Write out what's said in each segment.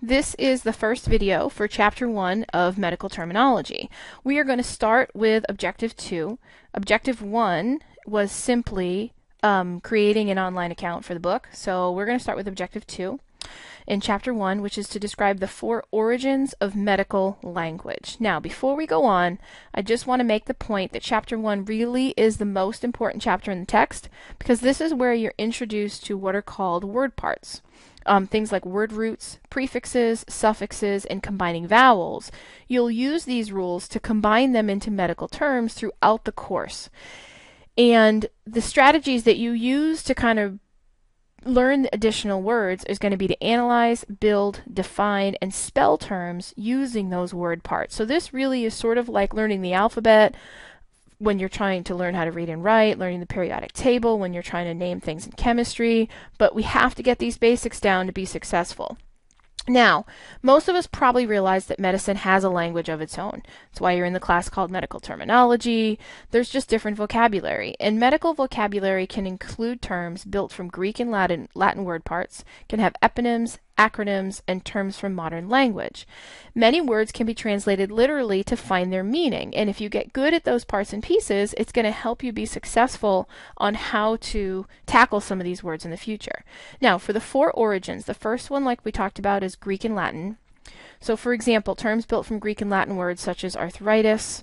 this is the first video for Chapter 1 of Medical Terminology. We are going to start with Objective 2. Objective 1 was simply um, creating an online account for the book, so we're going to start with Objective 2 in Chapter 1, which is to describe the four origins of medical language. Now, before we go on, I just want to make the point that Chapter 1 really is the most important chapter in the text because this is where you're introduced to what are called word parts. Um, things like word roots, prefixes, suffixes, and combining vowels. You'll use these rules to combine them into medical terms throughout the course. And the strategies that you use to kind of learn additional words is going to be to analyze, build, define, and spell terms using those word parts. So this really is sort of like learning the alphabet when you're trying to learn how to read and write, learning the periodic table, when you're trying to name things in chemistry, but we have to get these basics down to be successful. Now, most of us probably realize that medicine has a language of its own. That's why you're in the class called medical terminology. There's just different vocabulary. And medical vocabulary can include terms built from Greek and Latin, Latin word parts, can have eponyms, acronyms, and terms from modern language. Many words can be translated literally to find their meaning, and if you get good at those parts and pieces, it's going to help you be successful on how to tackle some of these words in the future. Now, for the four origins, the first one, like we talked about, is Greek and Latin. So, for example, terms built from Greek and Latin words such as arthritis,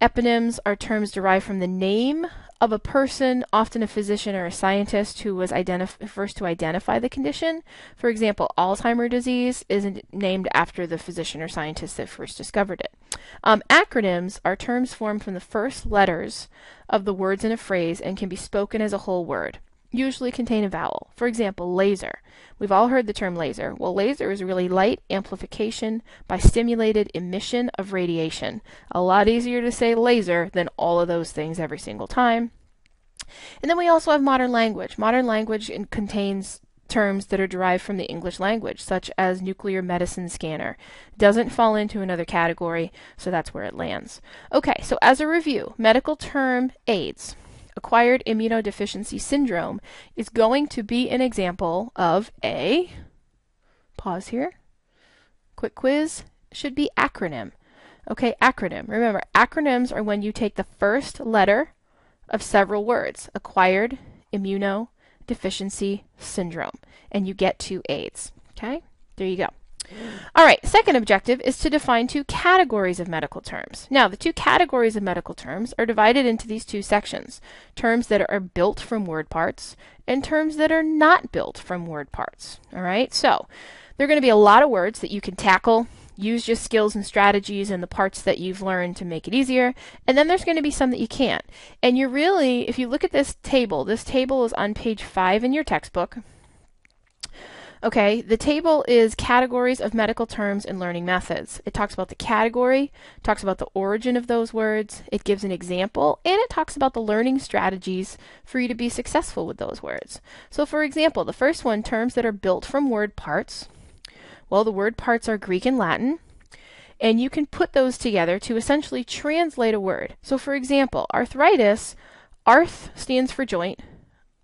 Eponyms are terms derived from the name of a person, often a physician or a scientist who was identif- first to identify the condition. For example, Alzheimer's disease is named after the physician or scientist that first discovered it. Um, acronyms are terms formed from the first letters of the words in a phrase and can be spoken as a whole word usually contain a vowel. For example, laser. We've all heard the term laser. Well, laser is really light amplification by stimulated emission of radiation. A lot easier to say laser than all of those things every single time. And then we also have modern language. Modern language contains terms that are derived from the English language, such as nuclear medicine scanner. Doesn't fall into another category, so that's where it lands. Okay, so as a review, medical term AIDS acquired immunodeficiency syndrome is going to be an example of a pause here. Quick quiz should be acronym. Okay, acronym. Remember, acronyms are when you take the first letter of several words, acquired immunodeficiency syndrome, and you get to AIDS. Okay, there you go. All right, second objective is to define two categories of medical terms. Now, the two categories of medical terms are divided into these two sections terms that are built from word parts and terms that are not built from word parts. All right, so there are going to be a lot of words that you can tackle. Use your skills and strategies and the parts that you've learned to make it easier. And then there's going to be some that you can't. And you really, if you look at this table, this table is on page five in your textbook. Okay, the table is categories of medical terms and learning methods. It talks about the category, talks about the origin of those words, it gives an example, and it talks about the learning strategies for you to be successful with those words. So, for example, the first one, terms that are built from word parts. Well, the word parts are Greek and Latin, and you can put those together to essentially translate a word. So, for example, arthritis, arth stands for joint,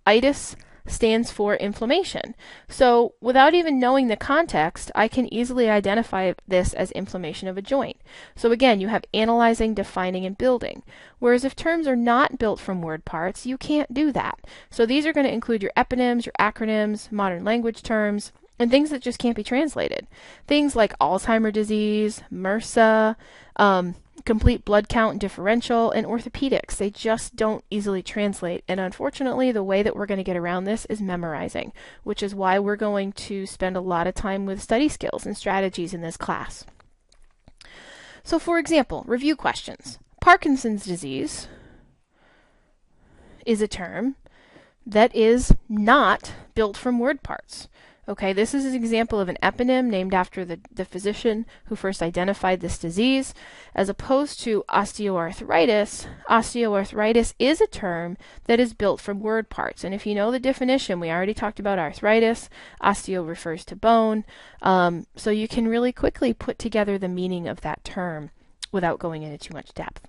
itis stands for inflammation. So, without even knowing the context, I can easily identify this as inflammation of a joint. So, again, you have analyzing, defining, and building. Whereas if terms are not built from word parts, you can't do that. So, these are going to include your eponyms, your acronyms, modern language terms, and things that just can't be translated. Things like Alzheimer disease, MRSA, um, complete blood count differential, and orthopedics. They just don't easily translate. And unfortunately, the way that we're going to get around this is memorizing, which is why we're going to spend a lot of time with study skills and strategies in this class. So, for example, review questions. Parkinson's disease is a term that is not built from word parts. Okay, this is an example of an eponym named after the, the physician who first identified this disease. As opposed to osteoarthritis, osteoarthritis is a term that is built from word parts. And if you know the definition, we already talked about arthritis. Osteo refers to bone. Um, so you can really quickly put together the meaning of that term without going into too much depth.